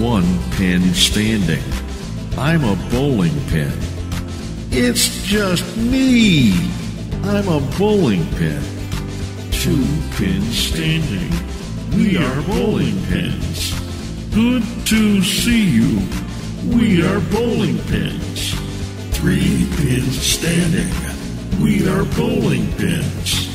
one pin standing. I'm a bowling pin. It's just me. I'm a bowling pin. Two pins standing. We are bowling pins. Good to see you. We are bowling pins. Three pins standing. We are bowling pins.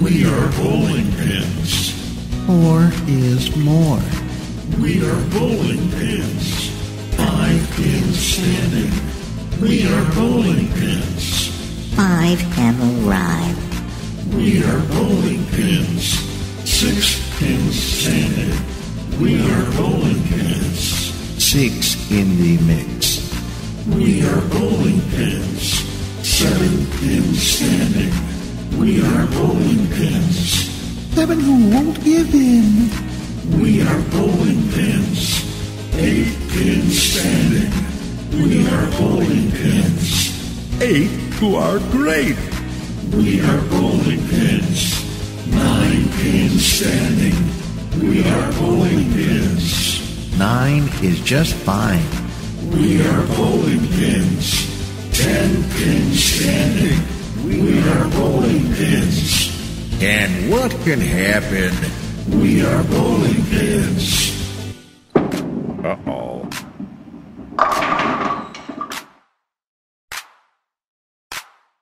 We are bowling pins. Four is more. We are bowling pins. Five pins standing. We are bowling pins. Five have arrived. We are bowling pins. Six pins standing. We are bowling pins. Six in the mix. We are bowling pins. Seven pins standing. We are bowling pins. Seven who won't give in. We are bowling pins. Eight pins standing. We are bowling pins. Eight who are great. We are bowling pins. Nine pins standing. We are bowling pins. Nine is just fine. We are bowling pins. Ten pins standing. We are bowling pins. And what can happen? We are bowling pins. Uh oh.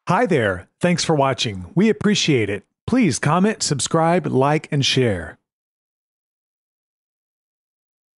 Hi there. Thanks for watching. We appreciate it. Please comment, subscribe, like, and share.